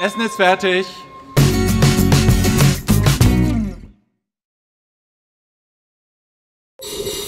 Essen ist fertig. you